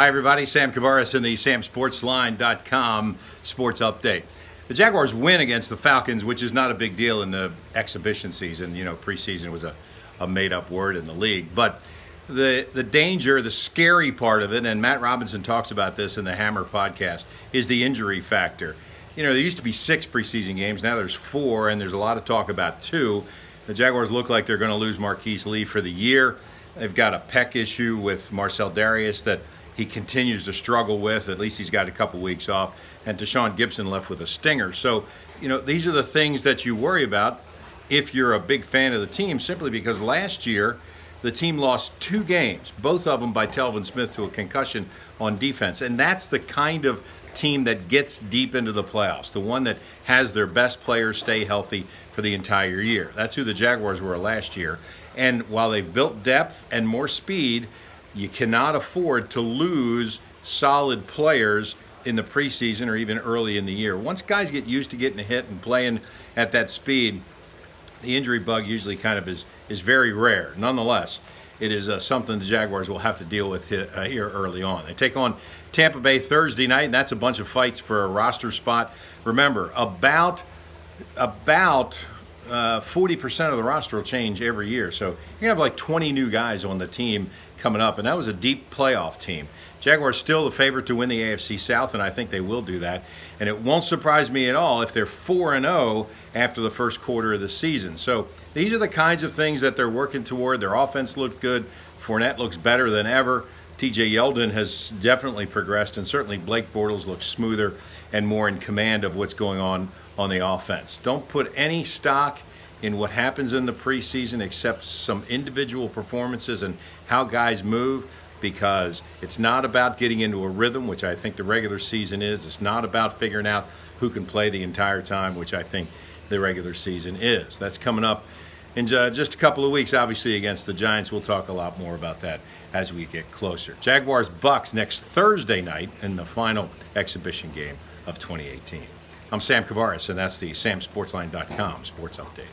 Hi, everybody. Sam Kouvaris in the samsportsline.com sports update. The Jaguars win against the Falcons, which is not a big deal in the exhibition season. You know, preseason was a, a made up word in the league. But the, the danger, the scary part of it, and Matt Robinson talks about this in the Hammer podcast, is the injury factor. You know, there used to be six preseason games. Now there's four, and there's a lot of talk about two. The Jaguars look like they're going to lose Marquise Lee for the year. They've got a pec issue with Marcell Dareus that he continues to struggle with. At least he's got a couple weeks off. And Tashaun Gipson left with a stinger. So, you know, these are the things that you worry about if you're a big fan of the team, simply because last year the team lost two games, both of them by Telvin Smith to a concussion on defense. And that's the kind of team that gets deep into the playoffs, the one that has their best players stay healthy for the entire year. That's who the Jaguars were last year. And while they've built depth and more speed, you cannot afford to lose solid players in the preseason or even early in the year. Once guys get used to getting a hit and playing at that speed, the injury bug usually kind of is, is very rare. Nonetheless, it is uh, something the Jaguars will have to deal with here, uh, here early on. They take on Tampa Bay Thursday night, and that's a bunch of fights for a roster spot. Remember, about about uh, 40% of the roster will change every year. So you're going to have like 20 new guys on the team coming up, and that was a deep playoff team. Jaguars still the favorite to win the AFC South, and I think they will do that. And it won't surprise me at all if they're 4 and 0 after the first quarter of the season. So these are the kinds of things that they're working toward. Their offense looked good. Fournette looks better than ever. TJ Yeldon has definitely progressed, and certainly Blake Bortles looks smoother and more in command of what's going on on the offense. Don't put any stock in what happens in the preseason except some individual performances and how guys move because it's not about getting into a rhythm, which I think the regular season is. It's not about figuring out who can play the entire time, which I think the regular season is. That's coming up in uh, just a couple of weeks, obviously, against the Giants. We'll talk a lot more about that as we get closer. Jaguars Bucs next Thursday night in the final exhibition game of 2018. I'm Sam Kouvaris, and that's the samsportsline.com sports update.